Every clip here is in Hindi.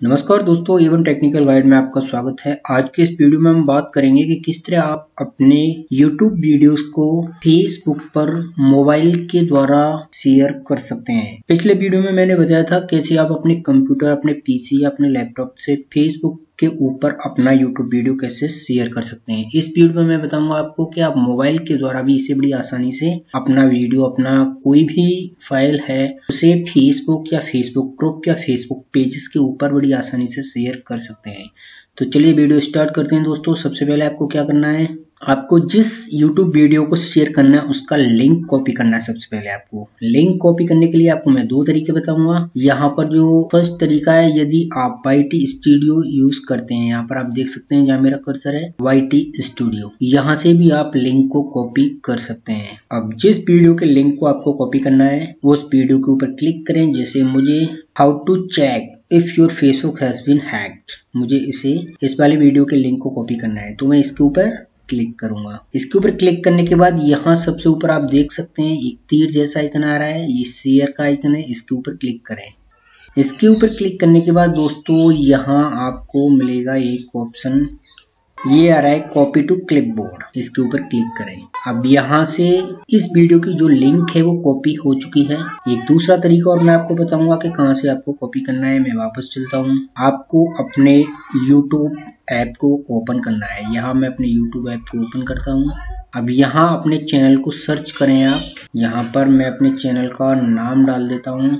नमस्कार दोस्तों एवन टेक्निकल गाइड में आपका स्वागत है। आज के इस वीडियो में हम बात करेंगे कि किस तरह आप अपने YouTube वीडियोस को Facebook पर मोबाइल के द्वारा शेयर कर सकते हैं। पिछले वीडियो में मैंने बताया था कैसे आप अपने कंप्यूटर अपने पीसी या अपने लैपटॉप से फेसबुक के ऊपर अपना YouTube वीडियो कैसे शेयर कर सकते हैं। इस वीडियो में मैं बताऊँगा आपको कि आप मोबाइल के द्वारा भी इसे बड़ी आसानी से अपना वीडियो अपना कोई भी फ़ाइल है, उसे फेसबुक या फेसबुक ग्रुप या फेसबुक पेजेस के ऊपर बड़ी आसानी से शेयर कर सकते हैं। तो चलिए वीडियो स्टार्ट करते हैं। दोस्तों, सबसे पहले आपको क्या करना है? आपको जिस YouTube वीडियो को शेयर करना है, उसका लिंक कॉपी करना है सबसे पहले आपको। लिंक कॉपी करने के लिए आपको मैं दो तरीके बताऊँगा। यहाँ पर जो फ़र्स्ट तरीका है, यदि आप वाई स्टूडियो यूज़ करते हैं, यहाँ पर आप देख सकते हैं जहाँ मेरा कर्सर है वाई स्टूडियो यहाँ से भी आप लिंक को कॉपी कर सकते हैं। अब जिस वीडियो के लिंक को आपको कॉपी करना है, उस वीडियो के ऊपर क्लिक करें, जैसे मुझे how to check if your Facebook has been hacked मुझे इसे, इस वाले वीडियो के लिंक को कॉपी करना है। तो मैं इसके ऊपर क्लिक करूँगा। इसके ऊपर क्लिक करने के बाद यहाँ सबसे ऊपर आप देख सकते हैं, एक तीर जैसा आइकन आ रहा है, ये शेयर का आइकन है, इसके ऊपर क्लिक करें। इसके ऊपर क्लिक करने के बाद दोस्तों, यहाँ आपको मिलेगा एक ऑप्शन ये आ रहा है कॉपी टू क्लिपबोर्ड इसके ऊपर क्लिक करें। अब यहाँ से इस वीडियो की जो लिंक है, वो कॉपी हो चुकी है। एक दूसरा तरीका और मैं आपको बताऊँगा कि कहाँ से आपको कॉपी करना है, मैं वापस चलता हूँ। आपको अपने YouTube ऐप को ओपन करना है। यहाँ मैं अपने यूट्यूब ऐप को ओपन करता हूँ। अब यहाँ अपने चैनल को सर्च करें आप। यहाँ पर मैं अपने चैनल का नाम डाल देता हूँ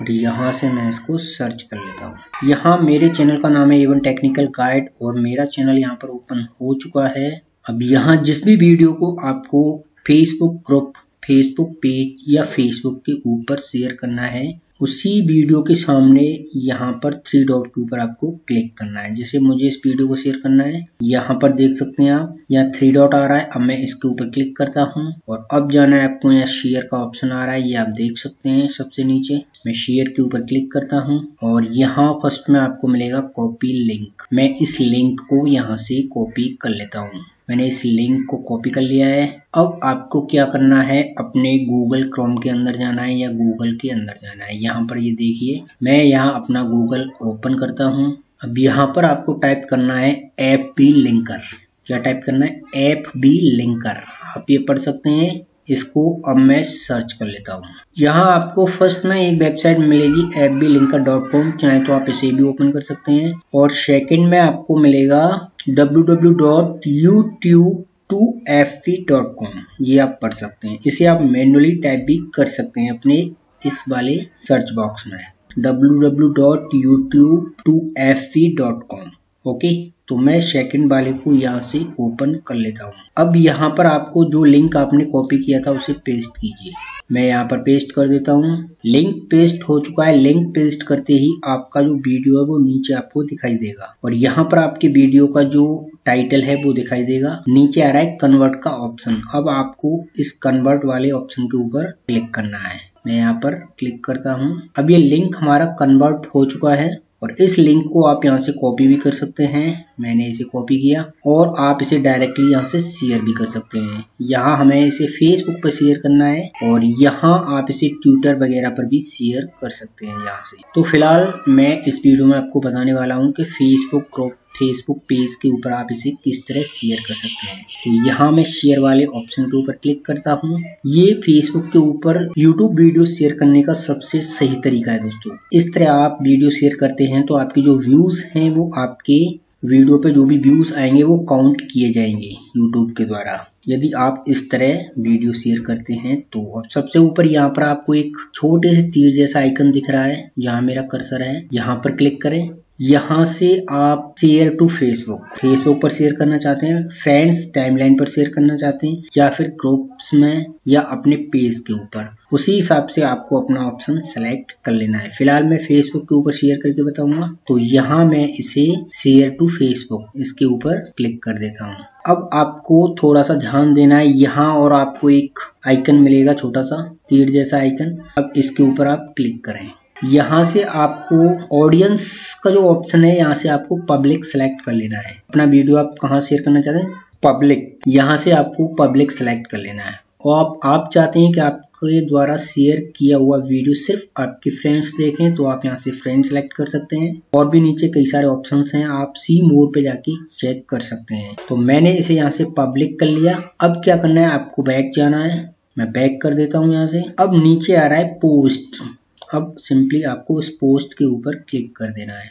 और यहाँ से मैं इसको सर्च कर लेता हूँ। यहाँ मेरे चैनल का नाम है एवन टेक्निकल गाइड और मेरा चैनल यहाँ पर ओपन हो चुका है। अब यहाँ जिस भी वीडियो को आपको फेसबुक ग्रुप फेसबुक पेज या फेसबुक के ऊपर शेयर करना है उसी वीडियो के सामने यहाँ पर थ्री डॉट के ऊपर आपको क्लिक करना है। जैसे मुझे इस वीडियो को शेयर करना है, यहाँ पर देख सकते हैं आप, यहाँ थ्री डॉट आ रहा है। अब मैं इसके ऊपर क्लिक करता हूँ और अब जाना है आपको यहाँ शेयर का ऑप्शन आ रहा है। ये आप देख सकते हैं सबसे नीचे। मैं शेयर के ऊपर क्लिक करता हूँ और यहाँ फ़र्स्ट में आपको मिलेगा कॉपी लिंक मैं इस लिंक को यहाँ से कॉपी कर लेता हूँ। मैंने इस लिंक को कॉपी कर लिया है। अब आपको क्या करना है? अपने गूगल क्रोम के अंदर जाना है या गूगल के अंदर जाना है? यहाँ पर ये देखिए, मैं यहाँ अपना गूगल ओपन करता हूँ। अब यहाँ पर आपको टाइप करना है एप बी लिंकर क्या टाइप करना है? एप बी लिंकर आप ये पढ़ सकते हैं। इसको अब मैं सर्च कर लेता हूँ। यहाँ आपको फ़र्स्ट में एक वेबसाइट मिलेगी F B linker dot com चाहे तो आप इसे भी ओपन कर सकते हैं। और सेकंड में आपको मिलेगा www.youtube2fp.com ये आप पढ़ सकते हैं। इसे आप मैनुअली टाइप भी कर सकते हैं अपने इस वाले सर्च बॉक्स में। www.youtube2fp.com ओके तो मैं सेकंड वाले को यहाँ से ओपन कर लेता हूँ। अब यहाँ पर आपको जो लिंक आपने कॉपी किया था, उसे पेस्ट कीजिए। मैं यहाँ पर पेस्ट कर देता हूँ। लिंक पेस्ट हो चुका है। लिंक पेस्ट करते ही आपका जो वीडियो है, वो नीचे आपको दिखाई देगा। और यहाँ पर आपके वीडियो का जो टाइटल है, वो दिखाई देगा। नीचे आ रहा है कन्वर्ट का ऑप्शन अब आपको इस कन्वर्ट वाले ऑप्शन के ऊपर क्लिक करना है। मैं यहाँ पर क्लिक करता हूँ। अब ये लिंक हमारा कन्वर्ट हो चुका है। और इस लिंक को आप यहाँ से कॉपी भी कर सकते हैं। मैंने इसे कॉपी किया और आप इसे डायरेक्टली यहाँ से शेयर भी कर सकते हैं। यहाँ हमें इसे फेसबुक पर शेयर करना है और यहाँ आप इसे ट्विटर वगैरह पर भी शेयर कर सकते हैं यहाँ से। तो फ़िलहाल मैं इस वीडियो में आपको बताने वाला हूँ कि फेसबुक ग्रुप फेसबुक पेज के ऊपर आप इसे किस तरह शेयर कर सकते हैं? तो यहाँ मैं शेयर वाले ऑप्शन के ऊपर क्लिक करता हूँ। ये फेसबुक के ऊपर यूट्यूब वीडियो शेयर करने का सबसे सही तरीका है दोस्तों। इस तरह आप वीडियो शेयर करते हैं तो आपके जो व्यूज़ हैं वो आपके वीडियो पे जो भी व्यूज़ आएँगे वो काउंट किए जाएँगे यूट्यूब के द्वारा। यदि आप इस तरह वीडियो शेयर करते हैं तो और सबसे ऊपर यहाँ पर आपको एक छोटे से तीर जैसा आइकन दिख रहा है, जहाँ मेरा कर्सर है, यहाँ पर क्लिक करें। यहाँ से आप शेयर टू फेसबुक फेसबुक पर शेयर करना चाहते हैं फ्रेंड्स टाइमलाइन पर शेयर करना चाहते हैं, या फिर ग्रुप्स में, या अपने पेज के ऊपर। उसी हिसाब से आपको अपना ऑप्शन सेलेक्ट कर लेना है। फ़िलहाल मैं फेसबुक के ऊपर शेयर करके बताऊँगा। तो यहाँ मैं इसे शेयर टू फेसबुक इसके ऊपर क्लिक कर देता हूँ। अब आपको थोड़ा सा ध्यान देना है। यहाँ और आपको एक आइकन मिलेगा, छोटा सा, तीर जैसा आइकन अब इसके ऊपर आप क्लिक करें। यहाँ से आपको ऑडियंस का जो ऑप्शन है यहाँ से आपको पब्लिक सेलेक्ट कर लेना है। अपना वीडियो आप कहाँ शेयर करना चाहते हैं? पब्लिक यहाँ से आपको पब्लिक सेलेक्ट कर लेना है। और आप, आप चाहते हैं कि आपके द्वारा शेयर किया हुआ वीडियो सिर्फ़ आपके फ्रेंड्स देखें तो आप यहाँ से फ्रेंड सेलेक्ट कर सकते हैं। और भी नीचे कई सारे ऑप्शन हैं आप सी मोड पे जाके चेक कर सकते हैं। तो मैंने इसे यहाँ से पब्लिक कर लिया। अब क्या करना है? आपको बैक जाना है। मैं बैक कर देता हूँ यहाँ से। अब नीचे आ रहा है पोस्ट अब सिंपली आपको उस पोस्ट के ऊपर क्लिक कर देना है।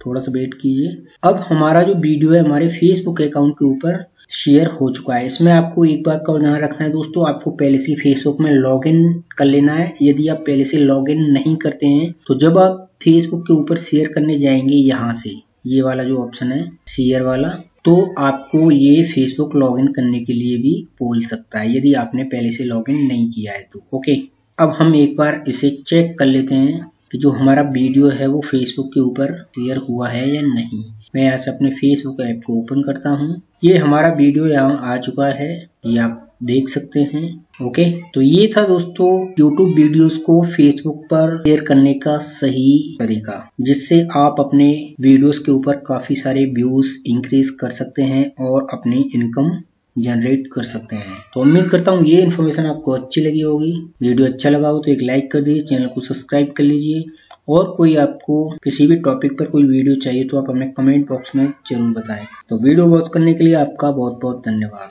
थोड़ा सा वेट कीजिए। अब हमारा जो वीडियो है, हमारे फेसबुक अकाउंट के ऊपर शेयर हो चुका है। इसमें आपको एक बात का ध्यान रखना है दोस्तों, आपको पहले से फेसबुक में लॉगिन कर लेना है। यदि आप पहले से लॉगिन नहीं करते हैं तो जब आप फेसबुक के ऊपर शेयर करने जाएँगे यहाँ से, ये वाला जो ऑप्शन है शेयर वाला तो आपको ये फेसबुक लॉगिन करने के लिए भी बोल सकता है, यदि आपने पहले से लॉगिन नहीं किया है तो। ओके अब हम एक बार इसे चेक कर लेते हैं कि जो हमारा वीडियो है वो फेसबुक के ऊपर शेयर हुआ है या नहीं। मैं यहाँ से अपने फेसबुक ऐप को ओपन करता हूँ। ये हमारा वीडियो यहाँ आ चुका है। ये आप देख सकते हैं। ओके तो ये था दोस्तों YouTube वीडियोस को Facebook पर शेयर करने का सही तरीका, जिससे आप अपने वीडियोस के ऊपर काफ़ी सारे व्यूज़ इंक्रीज कर सकते हैं और अपनी इनकम जनरेट कर सकते हैं। तो उम्मीद करता हूँ ये इन्फॉर्मेशन आपको अच्छी लगी होगी। वीडियो अच्छा लगा हो तो एक लाइक कर दीजिए चैनल को सब्सक्राइब कर लीजिए। और कोई आपको किसी भी टॉपिक पर कोई वीडियो चाहिए तो आप हमें कमेंट बॉक्स में ज़रूर बताएँ। तो वीडियो वॉच करने के लिए आपका बहुत बहुत धन्यवाद।